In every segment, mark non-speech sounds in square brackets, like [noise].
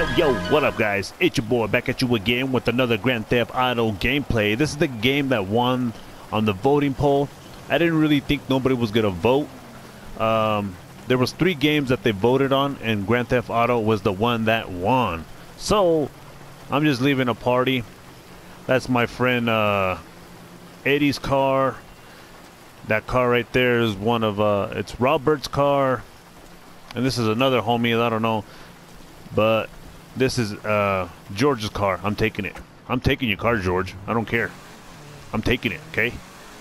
Yo, yo, what up, guys? It's your boy back at you again with another Grand Theft Auto gameplay. This is the game that won on the voting poll. I didn't really think nobody was gonna vote. Um, there was three games that they voted on, and Grand Theft Auto was the one that won. So, I'm just leaving a party. That's my friend uh, Eddie's car. That car right there is one of uh, it's Robert's car, and this is another homie. I don't know, but this is uh, George's car. I'm taking it. I'm taking your car, George. I don't care. I'm taking it. Okay.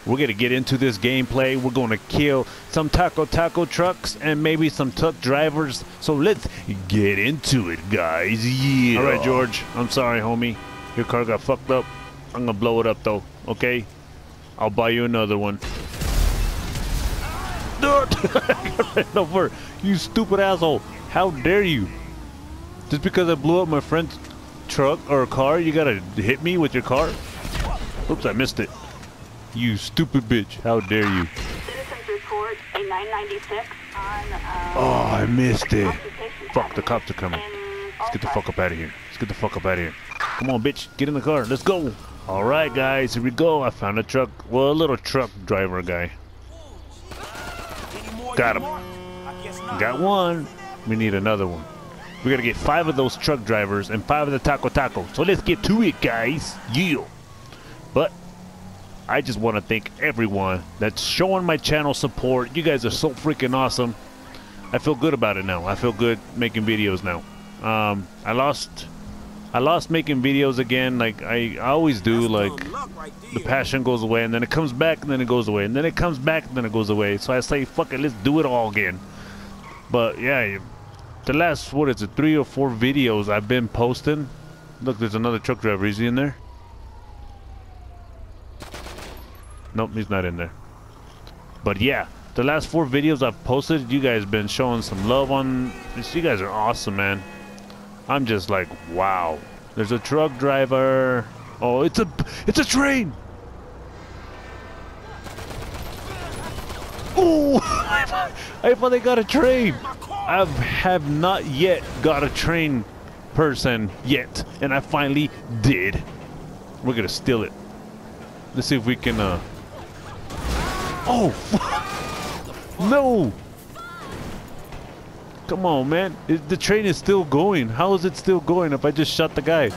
We're gonna get into this gameplay. We're gonna kill some taco taco trucks and maybe some truck drivers. So let's get into it, guys. Yeah. All right, George. I'm sorry, homie. Your car got fucked up. I'm gonna blow it up though. Okay. I'll buy you another one. [laughs] over. You stupid asshole. How dare you? Just because I blew up my friend's truck or car, you gotta hit me with your car? Oops, I missed it. You stupid bitch. How dare you? Citizens report a 996 on, Oh, I missed it. Fuck, the cops are coming. Let's get the fuck up out of here. Let's get the fuck up out of here. Come on, bitch. Get in the car. Let's go. All right, guys. Here we go. I found a truck. Well, a little truck driver guy. Got him. Got one. We need another one. We're gonna get five of those truck drivers and five of the taco taco. So let's get to it, guys. Yeah. But I just want to thank everyone that's showing my channel support. You guys are so freaking awesome. I feel good about it now. I feel good making videos now. Um, I lost, I lost making videos again. Like I, I always do. Like the passion goes away and then it comes back and then it goes away and then it comes back and then it goes away. So I say, fuck it, let's do it all again. But yeah, you- the last what is it, three or four videos I've been posting. Look, there's another truck driver. Is he in there? Nope, he's not in there. But yeah, the last four videos I've posted, you guys been showing some love on. this- You guys are awesome, man. I'm just like, wow. There's a truck driver. Oh, it's a, it's a train. Oh, [laughs] I they got a train. I have not yet got a train person yet, and I finally did. We're gonna steal it. Let's see if we can. uh... Oh, [laughs] no! Come on, man. The train is still going. How is it still going if I just shot the guy?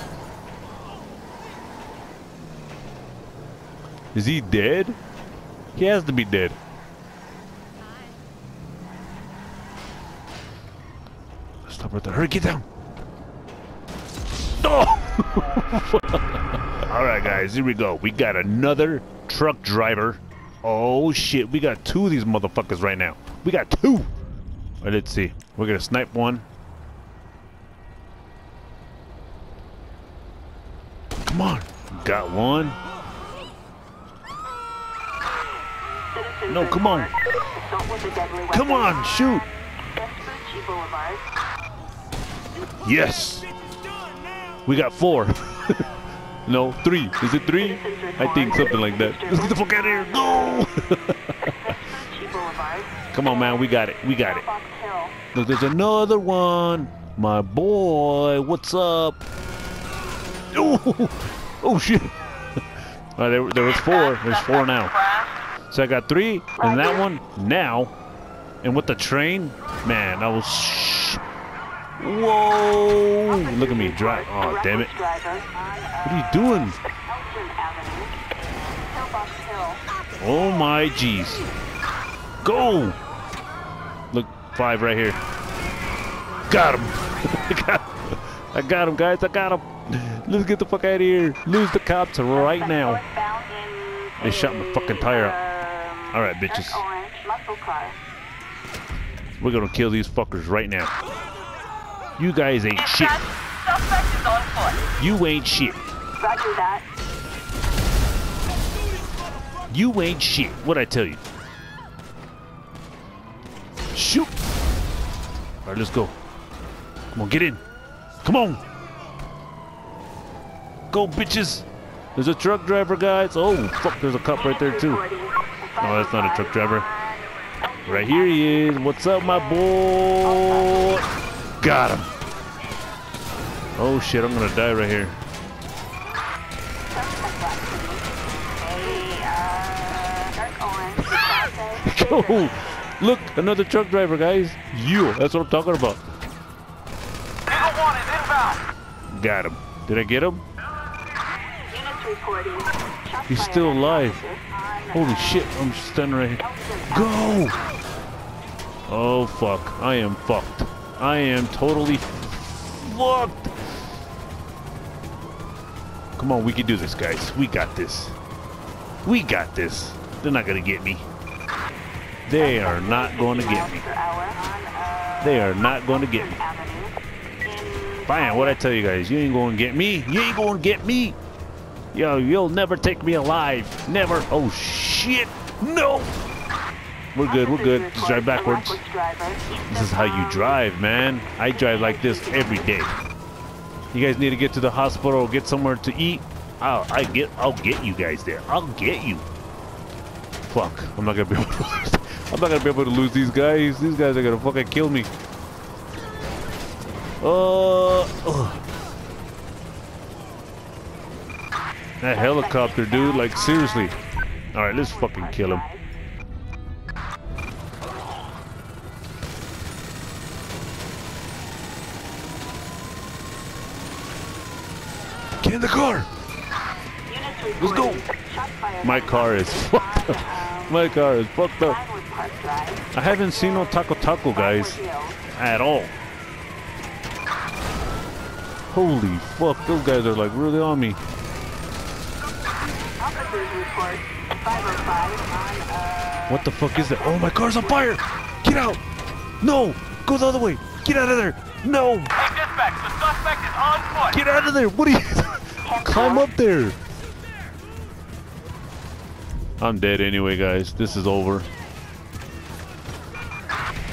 Is he dead? He has to be dead. Stop right. Hurry, get down. Oh! [laughs] All right, guys, here we go. We got another truck driver. Oh, shit. We got two of these motherfuckers right now. We got two. All right, let's see. We're going to snipe one. Come on. Got one. No, come on. report assault with a deadly Come on, shoot. Yes. We got four. [laughs] no, three. Is it three? I think something like that. [laughs] Let's get the fuck out of here. Go. [laughs] Come on, man. We got it. We got it. Look, there's another one. My boy, what's up? Oh, oh shit. Uh, there, there was four. There's four now. So I got three, and that one now. And with the train, man, that was. Whoa! Look at me drive. Oh, damn it. What are you doing? Elgin Avenue. Pillbox Hill. Oh my jeez. Go! Look, five right here. Got him. [laughs] I got him. I got him, guys. I got him. Let's get the fuck out of here. Lose the cops right now. They shot my fucking tire out. um, All right, bitches. We're gonna kill these fuckers right now. You guys ain't shit. Suspect is on foot. You ain't shit. Roger that. You ain't shit. What I tell you? Shoot. All right, let's go. Come on, get in. Come on. Go, bitches. There's a truck driver, guys. Oh, fuck, there's a cop right there, too. No, that's not a truck driver. Right here he is. What's up, my boy? Got him. Oh shit, I'm gonna die right here. Suspect activity. A, uh, dark orange, Class A, Oh, look, another truck driver, guys. You, that's what I'm talking about. Eagle 1 is inbound. Got him. Did I get him? Units reporting. Shots He's still alive. Holy shit, I'm standing right here. Go! Oh fuck, I am fucked. I am totally fucked. Come on, we can do this, guys. We got this. We got this. They're not gonna get me. They are not going to get me. They are not going to get me. Fine, what I tell you guys, you ain't gonna get me. You ain't gonna get me. Yo, you'll never take me alive. Never. Oh shit. No. We're good, we're good. Just drive backwards. This is how you drive, man. I drive like this every day. You guys need to get to the hospital or get somewhere to eat. I'll I get I'll get you guys there. I'll get you. Fuck. I'm not gonna be [laughs] able to lose. I'm not gonna be able to lose these guys. These guys are gonna fucking kill me. Uh. That helicopter, dude. Like seriously. Alright, let's fucking kill him. The car! Let's go. My car is [laughs] fucked up. My car is fucked up. I haven't seen no Taco Taco guys at all. Holy fuck, those guys are like really on me. Officers report 505 on, What the fuck is that? Oh, my car's on fire! Get out! No! Go the other way! Get out of there! No! Hey, dispatch, the suspect is on foot. Get out of there! What are you? [laughs] Climb up there! I'm dead anyway, guys. This is over.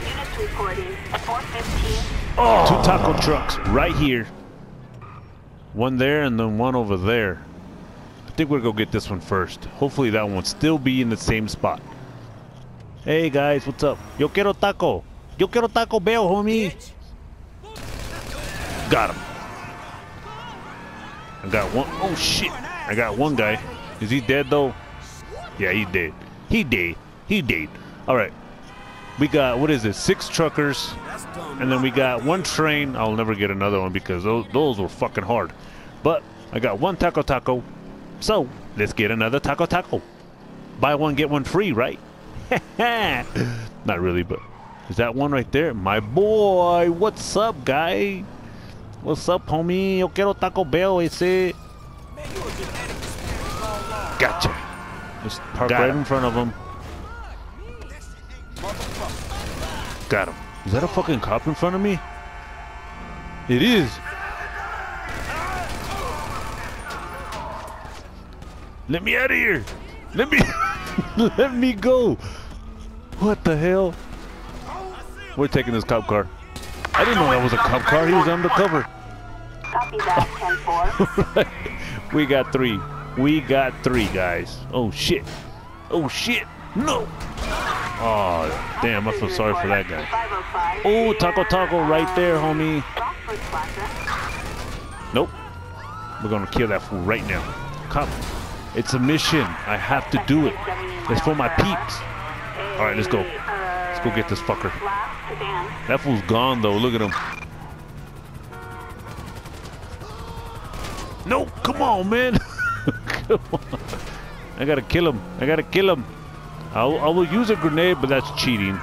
units reporting 415 Two taco trucks right here. One there and then one over there. I think we're gonna go get this one first. Hopefully that one will still be in the same spot. Hey guys, what's up? Yo quiero taco. Yo quiero Taco Bell, homie. Got him. I got one. Oh shit. I got one guy. Is he dead though? Yeah, he dead. He dead. He dead. All right. We got what is it? Six truckers, and then we got one train. I'll never get another one because those, those were fucking hard. But I got one taco taco. So let's get another taco taco. Buy one get one free, right? [laughs] Not really, but is that one right there? My boy, what's up, guy? What's up, homie? Yo quiero Taco Bell, ese. Gotcha. Just park right in front of him. Got him. Is that a fucking cop in front of me? It is. Let me out of here. Let me [laughs] let me go. What the hell? We're taking this cop car. I didn't know that was a cop car. He was undercover. Copy that, 10-4. We got three. We got three guys. Oh shit. Oh shit. No. Oh damn, I feel sorry for that guy. 505 Oh, taco taco right there, homie. Nope. We're gonna kill that fool right now. Come. It's a mission. I have to do it. It's for my peeps. All right, let's go. Let's go get this fucker. That fool's gone though. Look at him. No, come on, man. [laughs] come on. I gotta kill him. I gotta kill him. I'll, I will use a grenade, but that's cheating.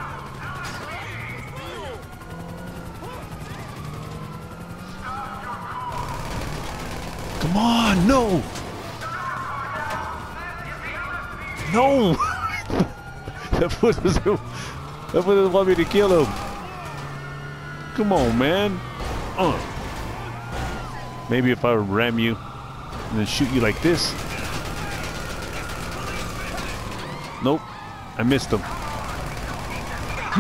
Come on, no. No. [laughs] that doesn't, that doesn't want me to kill him. Come on, man. Uh. Maybe if I ram you and then shoot you like this. Nope. I missed him.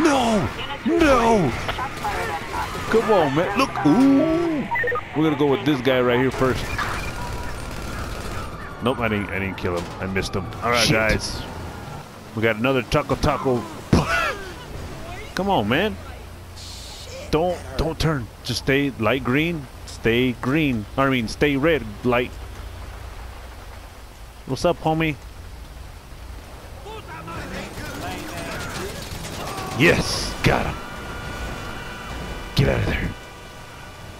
No! No! Shots fired at an officer. Come on, man. Look. Ooh. We're gonna go with this guy right here first. Nope, I didn't I didn't kill him. I missed him. Alright guys. We got another taco taco. Come on, man. Don't don't turn. Just stay light green. Stay green. I mean, stay red light. What's up, homie? Yes, got him. Get out of there.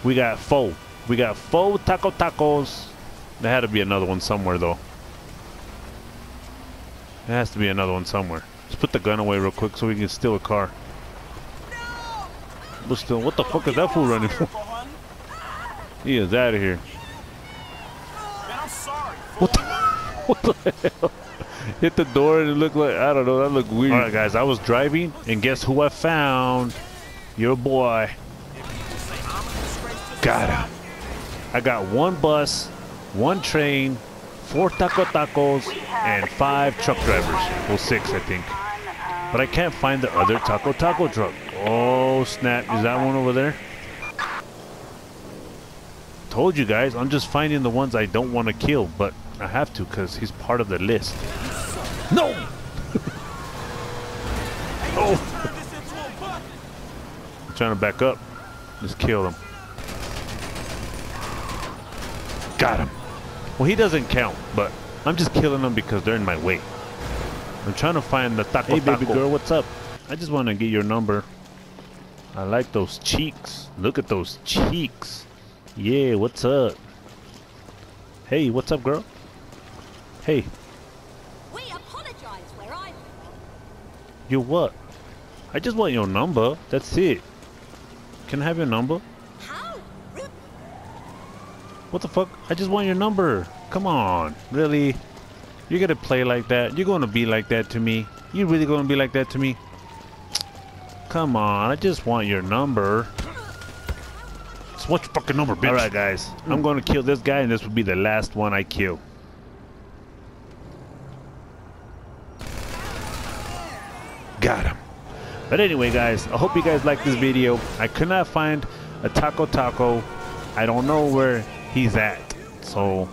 We got four. We got four taco tacos. There had to be another one somewhere, though. There has to be another one somewhere. Let's put the gun away real quick so we can steal a car. But still, what the fuck is that fool running for? He is out of here. What the, [laughs] what the hell? Hit the door and it looked like, I don't know, that looked weird. Alright guys, I was driving and guess who I found? Your boy. Got him. I got one bus, one train, four taco tacos, and five truck drivers. Well, six, I think. But I can't find the other taco taco truck. Oh, snap. Is that one over there? Told you guys, I'm just finding the ones I don't want to kill, but I have to because he's part of the list. No! [laughs] oh! I'm trying to back up. Just kill him. Got him. Well, he doesn't count, but I'm just killing them because they're in my way. I'm trying to find the taco Hey, baby taco. girl, what's up? I just want to get your number. I like those cheeks. Look at those cheeks. Yeah, what's up? Hey, what's up, girl? Hey. We apologize where I'm You what? I just want your number. That's it. Can I have your number? How? What the fuck? I just want your number. Come on. Really? You're gonna play like that? You're gonna be like that to me? You really gonna be like that to me? Come on. I just want your number. Just want your fucking number, bitch. Alright, guys. I'm gonna kill this guy, and this will be the last one I kill. Got him. But anyway, guys, I hope you guys like this video. I could not find a Taco Taco. I don't know where he's at. So,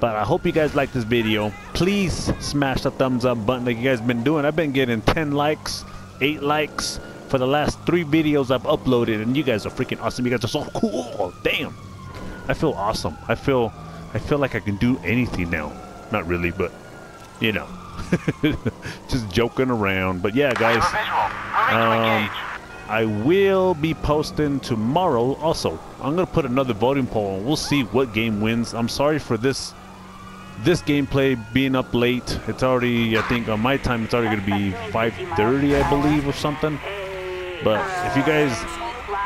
but I hope you guys like this video. Please smash the thumbs up button like you guys been doing. I've been getting 10 likes, 8 likes for the last three videos I've uploaded, and you guys are freaking awesome. You guys are so cool. Damn. I feel awesome. I feel, I feel like I can do anything now. Not really, but, you know. [laughs] Just joking around. But yeah, guys. Um, I will be posting tomorrow also. I'm going to put another voting poll and we'll see what game wins. I'm sorry for this this gameplay being up late. It's already, I think on my time, it's already going to be 5.30, I believe, or something. But if you guys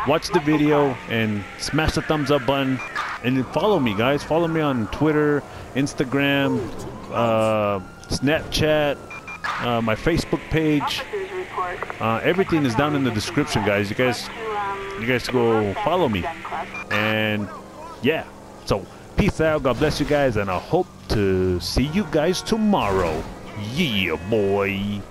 watch the video and smash the thumbs up button and follow me, guys. Follow me on Twitter, Instagram, uh, Snapchat, uh, my Facebook page. Uh, everything is down in the description, guys. You guys, you guys go follow me, and yeah. So peace out. God bless you guys, and I hope to see you guys tomorrow. Yeah, boy.